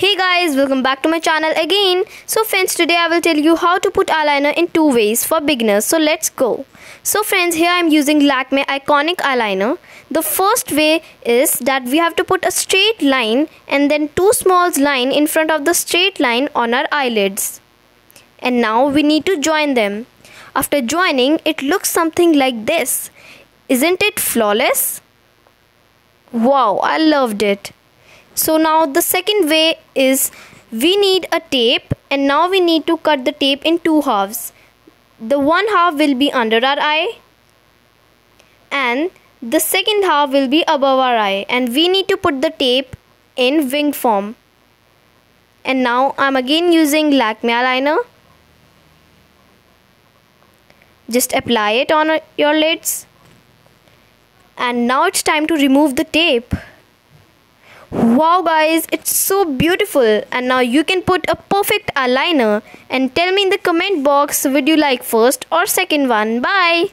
Hey guys, welcome back to my channel again. So friends, today I will tell you how to put eyeliner in two ways for beginners. So let's go. So friends, here I am using Lakme Iconic Eyeliner. The first way is that we have to put a straight line and then two small line in front of the straight line on our eyelids. And now we need to join them. After joining, it looks something like this. Isn't it flawless? Wow, I loved it. So now the second way is we need a tape and now we need to cut the tape in two halves. The one half will be under our eye and the second half will be above our eye and we need to put the tape in wing form. And now I'm again using Lakme eyeliner. Just apply it on your lids. And now it's time to remove the tape. Wow guys, it's so beautiful and now you can put a perfect eyeliner and tell me in the comment box would you like first or second one. Bye.